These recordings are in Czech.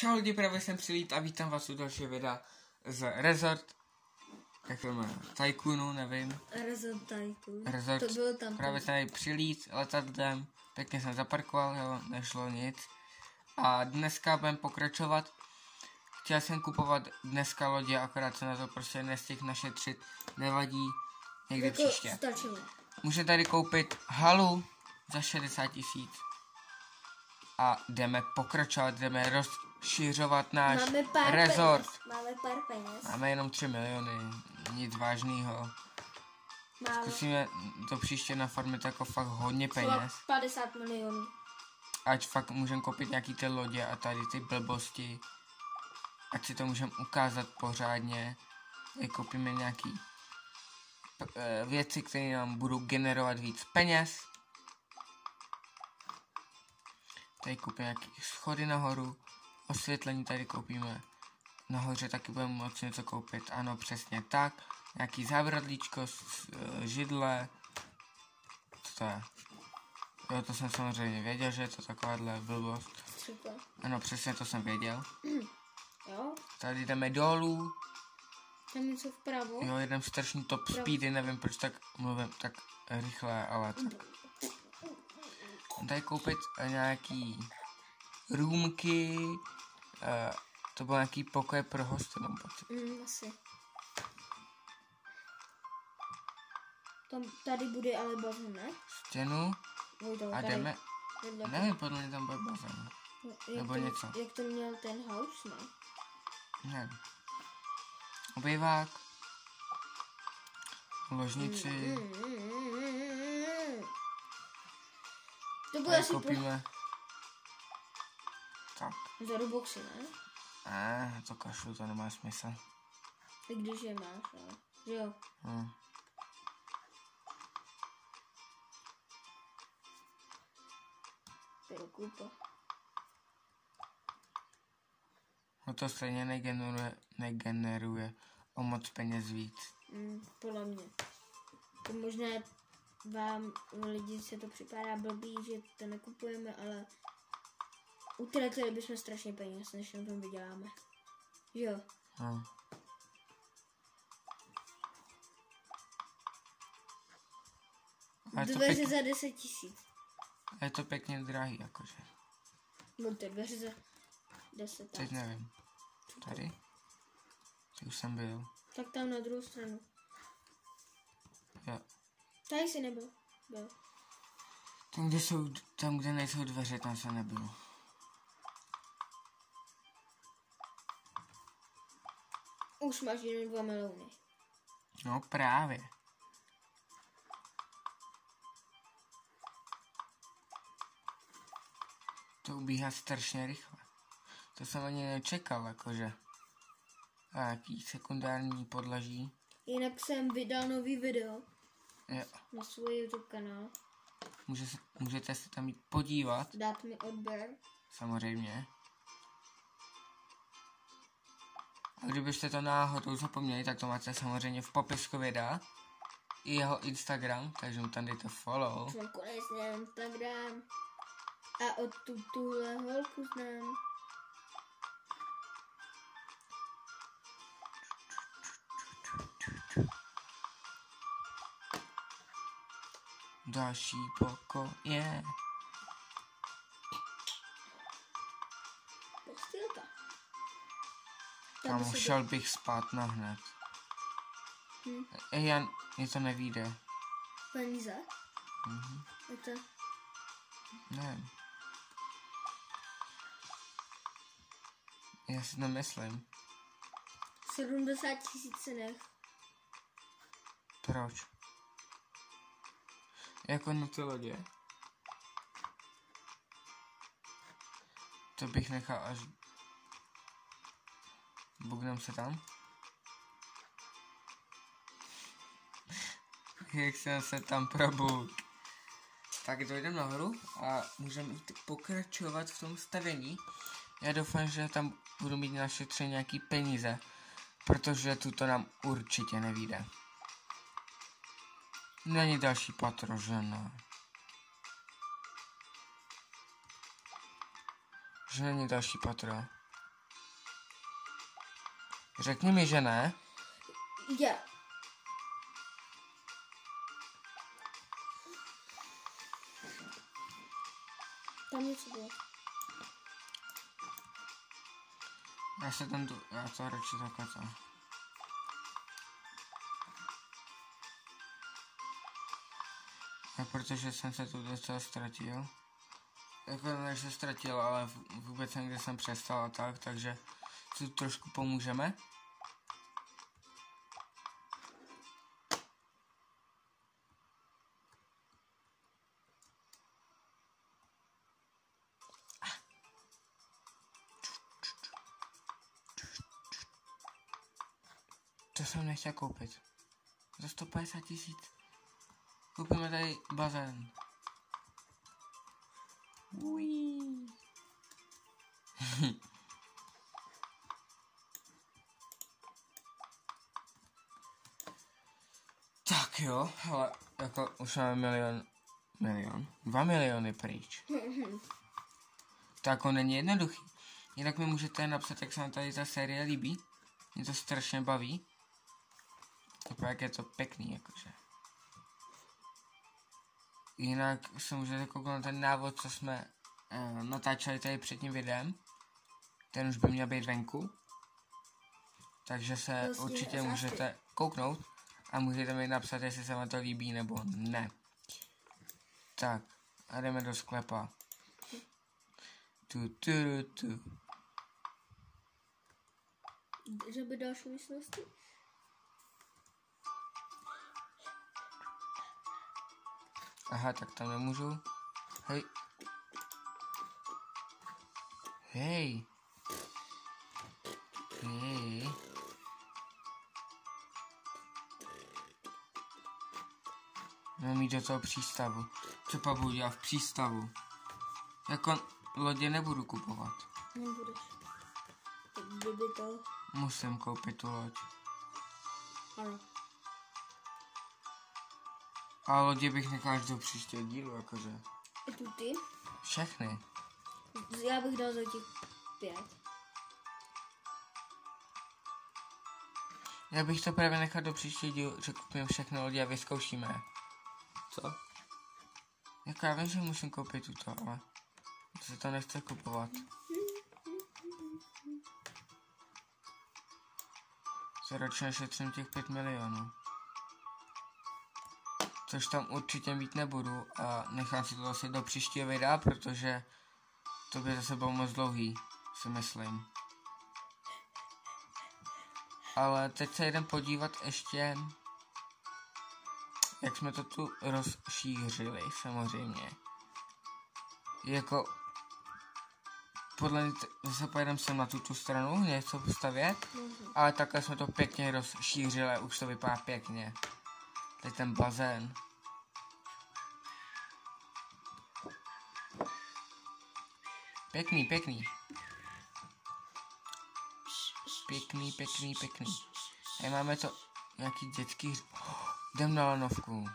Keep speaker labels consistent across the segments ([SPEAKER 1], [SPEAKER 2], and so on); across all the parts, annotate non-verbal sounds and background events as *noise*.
[SPEAKER 1] Čau lidi, právě jsem přilít a vítám vás u dalšího videa z Resort, jak to jmenuje, Tycoonu, nevím,
[SPEAKER 2] Resort Tycoon.
[SPEAKER 1] Resort,
[SPEAKER 2] To bylo tam.
[SPEAKER 1] právě tady přilít letadlem, pěkně jsem zaparkoval, jo, nešlo nic. A dneska budeme pokračovat. Chtěl jsem kupovat dneska lodě, akorát se na to prostě nestihl našetřit, nevadí, někdy
[SPEAKER 2] jako
[SPEAKER 1] příště.
[SPEAKER 2] Stačilo.
[SPEAKER 1] Může tady koupit halu za 60 tisíc. A jdeme pokračovat, jdeme rozšiřovat náš
[SPEAKER 2] Máme pár
[SPEAKER 1] resort.
[SPEAKER 2] peněz. Máme pár peněz.
[SPEAKER 1] Máme jenom 3 miliony, nic vážného.
[SPEAKER 2] Máme
[SPEAKER 1] Zkusíme to příště nafarmit jako fakt hodně peněz.
[SPEAKER 2] 50 milionů.
[SPEAKER 1] Ať fakt můžeme koupit nějaký ty lodě a tady ty blbosti. Ať si to můžeme ukázat pořádně. Koupíme nějaký eh, věci, které nám budou generovat víc peněz. Tady koupíme nějaké schody nahoru. Osvětlení tady koupíme. Nahoře taky budeme moci něco koupit. Ano, přesně tak. Nějaký zábradlíčko, eh, židle. Co to je? Jo, to jsem samozřejmě věděl, že je to takováhle blbost.
[SPEAKER 2] Super.
[SPEAKER 1] Ano, přesně to jsem věděl. *clears throat*
[SPEAKER 2] Jo?
[SPEAKER 1] Tady jdeme dolů.
[SPEAKER 2] Tam něco vpravo.
[SPEAKER 1] Jo, jeden strašný top speedy, nevím proč tak mluvím tak rychle, ale tak. Tady koupit eh, nějaký růmky, eh, to byl nějaký pokoj pro hosty, mám pocit.
[SPEAKER 2] Mm, asi. Tam, tady bude ale bazén, ne?
[SPEAKER 1] Stěnu
[SPEAKER 2] Vojto,
[SPEAKER 1] a
[SPEAKER 2] tady.
[SPEAKER 1] jdeme,
[SPEAKER 2] Vedle.
[SPEAKER 1] nevím, podle mě tam bude bazén.
[SPEAKER 2] Jak
[SPEAKER 1] nebo
[SPEAKER 2] to,
[SPEAKER 1] něco.
[SPEAKER 2] Jak to měl ten house, ne?
[SPEAKER 1] Ne. Obývák. Ložnici.
[SPEAKER 2] Mm. To bude asi
[SPEAKER 1] koupíme. Tak.
[SPEAKER 2] za Roboxy, ne?
[SPEAKER 1] Ne, to kašlu, to nemá smysl.
[SPEAKER 2] I když je máš, ale... Že jo.
[SPEAKER 1] Hm.
[SPEAKER 2] To je kupa.
[SPEAKER 1] No to stejně negeneruje, negeneruje o moc peněz víc.
[SPEAKER 2] Mm, podle mě. To možná vám lidi se to připadá blbý, že to nekupujeme, ale utratili bychom strašně peněz, než na tom vyděláme. Jo.
[SPEAKER 1] Hm. To
[SPEAKER 2] Dveře
[SPEAKER 1] pěk,
[SPEAKER 2] za 10 tisíc.
[SPEAKER 1] je to pěkně drahý, jakože.
[SPEAKER 2] No ty dveře za 10
[SPEAKER 1] Teď nevím. Tady? Tady už jsem byl.
[SPEAKER 2] Tak tam na druhou stranu.
[SPEAKER 1] Jo.
[SPEAKER 2] Tady jsi nebyl. Byl.
[SPEAKER 1] Tam, kde jsou, tam, kde nejsou dveře, tam se nebyl.
[SPEAKER 2] Už máš jenom 2 miliony.
[SPEAKER 1] No právě. To ubíhá strašně rychle. To jsem ani nečekal, jakože. A jaký sekundární podlaží.
[SPEAKER 2] Jinak jsem vydal nový video
[SPEAKER 1] Jo.
[SPEAKER 2] na svůj YouTube kanál.
[SPEAKER 1] Může se, můžete se tam jít podívat,
[SPEAKER 2] Dát mi odběr.
[SPEAKER 1] samozřejmě. A kdybyste to náhodou zapomněli, tak to máte samozřejmě v popisku videa. I jeho Instagram, takže mu tam dejte follow.
[SPEAKER 2] Jsem konečně Instagram. A od tu, tuhle holku znám.
[SPEAKER 1] Další pokoje.
[SPEAKER 2] Postýlka.
[SPEAKER 1] Tam šel bych spát na hned.
[SPEAKER 2] Hm.
[SPEAKER 1] Ej, já, mě to nevíde.
[SPEAKER 2] Peníze?
[SPEAKER 1] Mhm.
[SPEAKER 2] Je to
[SPEAKER 1] Ne. Já si nemyslím.
[SPEAKER 2] 70 tisíc nech.
[SPEAKER 1] Proč? Jako na ty lodě. To bych nechal až... Bugnem se tam? *laughs* Jak jsem se tam probud. Tak dojdeme nahoru a můžeme pokračovat v tom stavění. Já doufám, že tam budu mít našetřené nějaký peníze, protože tuto nám určitě nevíde. Není další patro, že ne? Že není další patro. Řekni mi, že ne.
[SPEAKER 2] Je. Tam něco bylo.
[SPEAKER 1] Já se tam, tu, já to radši takhle to. A protože jsem se tu docela ztratil. Jako ne, že se ztratil, ale vůbec jsem, kde jsem přestal a tak, takže si tu trošku pomůžeme. To jsem nechtěl koupit. Za 150 tisíc. Koupíme tady bazén. Uí. *laughs* tak jo, ale jako už máme milion, milion, dva miliony pryč. *laughs* To jako není jednoduchý. Jinak mi můžete napsat, jak se vám tady ta série líbí. Mě to strašně baví. Jako jak je to pěkný, jakože. Jinak se můžete kouknout na ten návod, co jsme uh, natáčeli tady před tím videem. Ten už by měl být venku. Takže se
[SPEAKER 2] Vlastně
[SPEAKER 1] určitě můžete kouknout a můžete mi napsat, jestli se vám to líbí nebo ne. Tak, a jdeme do sklepa. Tu, tu, tu.
[SPEAKER 2] Že by další místnosti?
[SPEAKER 1] Aha, tak tam nemůžu. Hej. Hej. Hej. Mám jít do toho přístavu. Co pak budu dělat v přístavu? Jako lodě nebudu kupovat.
[SPEAKER 2] Nebudeš. Tak kdyby to...
[SPEAKER 1] Musím koupit tu loď.
[SPEAKER 2] Ano.
[SPEAKER 1] A lodě bych nechal až do příštího dílu, jakože.
[SPEAKER 2] I tu ty?
[SPEAKER 1] Všechny.
[SPEAKER 2] Já bych dal za těch pět.
[SPEAKER 1] Já bych to právě nechal do příštího dílu, že koupím všechny lodě a vyzkoušíme. Co? Jako já vím, že musím koupit tuto, ale se to nechce kupovat. Se ročně šetřím těch 5 milionů. Což tam určitě mít nebudu a nechám si to asi do příštího videa, protože to by zase bylo moc dlouhý, si myslím. Ale teď se jdem podívat ještě, jak jsme to tu rozšířili, samozřejmě. Jako, podle mě, zase pojedeme sem na tuto stranu, něco stavět,
[SPEAKER 2] Mhm.
[SPEAKER 1] ale takhle jsme to pěkně rozšířili, už to vypadá pěkně. Teď ten bazén. Pěkný, pěkný. Pěkný, pěkný, pěkný. Tady máme to, nějaký dětský... Oh, *gasps* jdem na lanovku.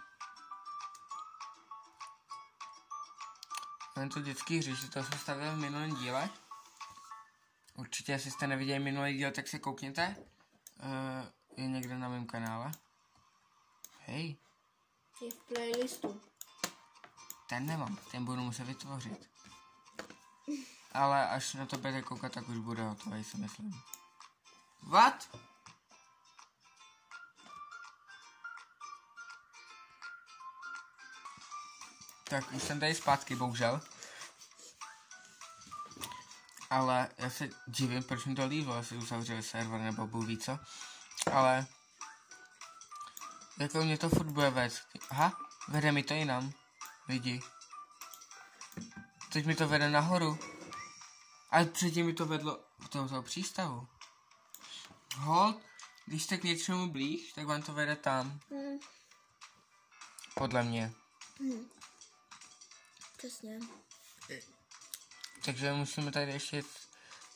[SPEAKER 1] Máme to dětský hřiště, to jsme stavili v minulém díle. Určitě, jestli jste neviděli minulý díl, tak se koukněte. Uh, je někde na mém kanále. Hej,
[SPEAKER 2] Je v playlistu.
[SPEAKER 1] ten nemám, ten budu muset vytvořit. Ale až na to budete koukat, tak už bude hotový, si myslím. What? Tak už jsem tady zpátky, bohužel. Ale já se divím, proč mi to líbilo, jestli uzavřeli server nebo bůh ví co. Ale... Jako mě to furt bude vést. Aha, vede mi to jinam. Lidi. Teď mi to vede nahoru. Ale předtím mi to vedlo k tomuto přístavu. Hold, když jste k něčemu blíž, tak vám to vede tam.
[SPEAKER 2] Hmm.
[SPEAKER 1] Podle mě.
[SPEAKER 2] Hmm. Přesně.
[SPEAKER 1] Takže musíme tady ještě...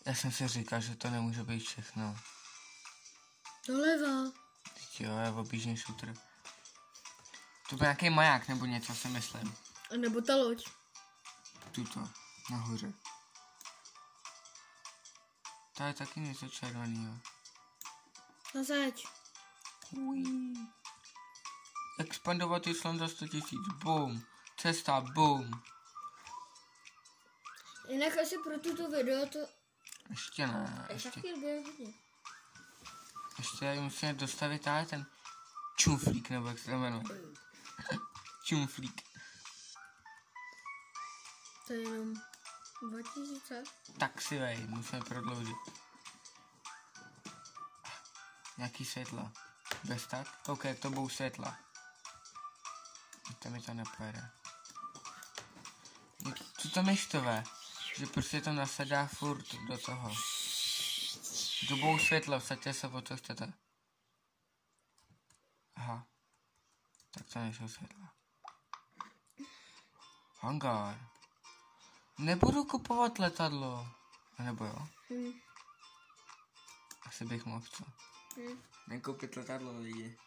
[SPEAKER 1] Já jsem si říkal, že to nemůže být všechno.
[SPEAKER 2] Doleva.
[SPEAKER 1] Jo, je obížný shooter. To byl nějaký maják nebo něco, si myslím.
[SPEAKER 2] A nebo ta loď.
[SPEAKER 1] Tuto, nahoře. To je taky něco červeného.
[SPEAKER 2] Na zeď.
[SPEAKER 1] Ui. Expandovat Island za 100 tisíc. Boom. Cesta, boom.
[SPEAKER 2] Jinak asi pro tuto video to
[SPEAKER 1] Ještě ne,
[SPEAKER 2] ještě. taky bude hodně.
[SPEAKER 1] Ještě musíme dostavit ale ten čumflík, nebo jak se to jmenuje. *laughs* čumflík.
[SPEAKER 2] To je jenom 2000.
[SPEAKER 1] Tak si vej, musíme prodloužit. Nějaký světla. Bez tak? Jak to budou světla. To mi to nepojede. Co to meštové? Že prostě to nasadá furt do toho. Budou světla, vsaďte se o co chcete. Aha. Tak to nejsou světla. Hangár. Nebudu kupovat letadlo. A nebo jo?
[SPEAKER 2] Hm.
[SPEAKER 1] Asi bych mohl, co?
[SPEAKER 2] Hm.
[SPEAKER 1] Nekoupit letadlo lidi.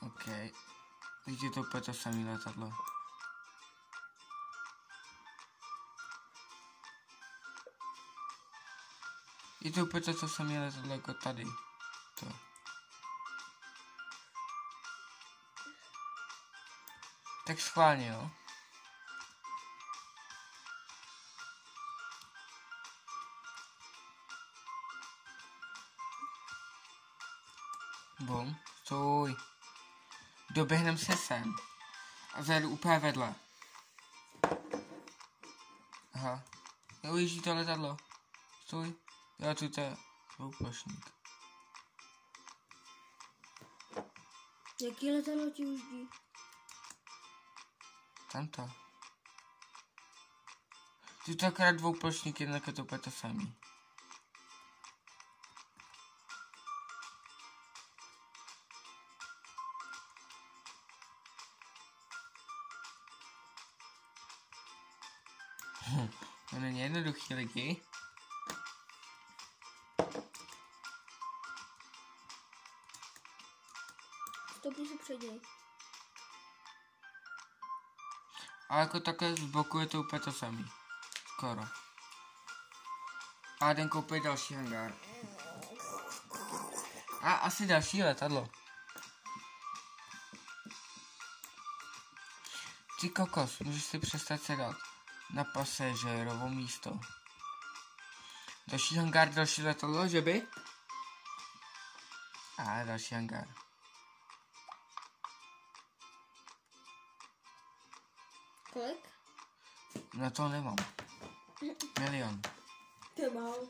[SPEAKER 1] OK. Teď je to úplně to samé letadlo. Je to úplně to samé letadlo jako tady. To. Tak schválně, jo? Bum, stůj. Doběhnem se sem. A zajdu úplně vedle. Aha. Ježí to letadlo. Stůj. Jo, tu to je dvouplošník.
[SPEAKER 2] Jaký letadlo ti ujíždí?
[SPEAKER 1] Tamto. Tu to akorát dvouplošník, jednak je to úplně to samý. Hm, To není jednoduchý
[SPEAKER 2] něj.
[SPEAKER 1] A jako také z boku je to úplně to samý. Skoro. A jdem koupit další hangár. A asi další letadlo. Ty kokos, můžeš si přestat sedat na pasažérovo místo. Další hangár, další letadlo, že by? A další hangár.
[SPEAKER 2] Kolik?
[SPEAKER 1] Na to nemám. Milion.
[SPEAKER 2] To je málo.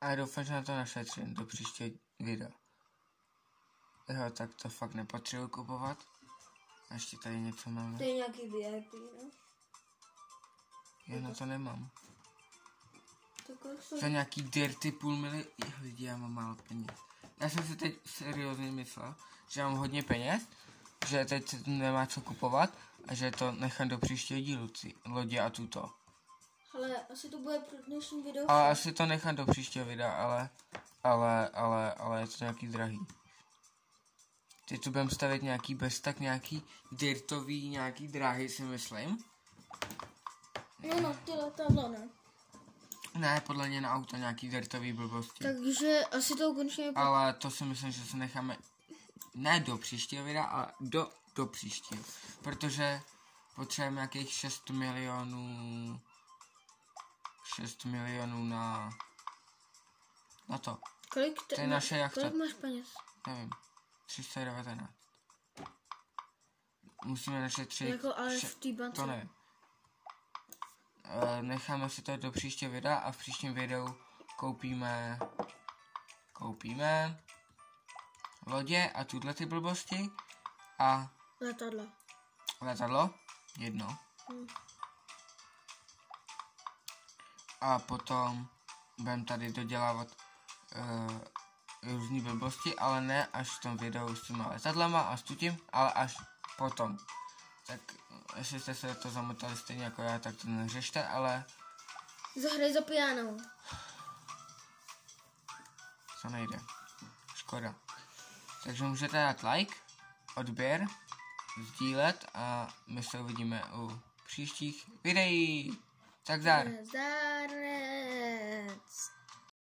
[SPEAKER 1] A doufám, že na to našetřím do příštího videa. Jo, tak to fakt nepotřebuji kupovat. A ještě tady něco
[SPEAKER 2] To
[SPEAKER 1] máme.
[SPEAKER 2] je nějaký VIP, no.
[SPEAKER 1] Já na to nemám.
[SPEAKER 2] To stojí?
[SPEAKER 1] Za nějaký dirty půl mili... Lidi, já mám málo peněz. Já jsem si teď seriózně myslel, že mám hodně peněz, že teď nemá co kupovat že to nechám do příštího dílu, ty lodě a tuto.
[SPEAKER 2] Ale asi to bude pro dnešní video.
[SPEAKER 1] Ale asi to nechám do příštího videa, ale, ale, ale, ale je to nějaký drahý. Ty tu budem stavit nějaký bez tak nějaký dirtový, nějaký dráhy si myslím.
[SPEAKER 2] No, no, ty letadlo, ne.
[SPEAKER 1] Ne, podle mě na auto nějaký dirtový blbosti.
[SPEAKER 2] Takže asi to ukončíme.
[SPEAKER 1] Ale to si myslím, že se necháme ne do příštího videa, ale do, do příštího. Protože potřebujeme nějakých 6 milionů 6 milionů na na to.
[SPEAKER 2] Kolik,
[SPEAKER 1] To je naše jachta.
[SPEAKER 2] kolik máš peněz?
[SPEAKER 1] Nevím. 319. Musíme našetřit...
[SPEAKER 2] Jako ale v té bance.
[SPEAKER 1] To nevím. E, necháme si to do příštího videa a v příštím videu koupíme... Koupíme... Lodě a tuhle ty blbosti a
[SPEAKER 2] Letadla.
[SPEAKER 1] letadlo. Jedno.
[SPEAKER 2] Hm.
[SPEAKER 1] A potom budeme tady dodělávat uh, různé blbosti, ale ne až v tom videu s těma letadlama a s tím, ale až potom. Tak jestli jste se to zamotali stejně jako já, tak to neřešte, ale
[SPEAKER 2] Zahraj za piano.
[SPEAKER 1] to nejde. Škoda. Takže můžete dát like, odběr, sdílet a my se uvidíme u příštích videí. Tak zdar.
[SPEAKER 2] Zdárec.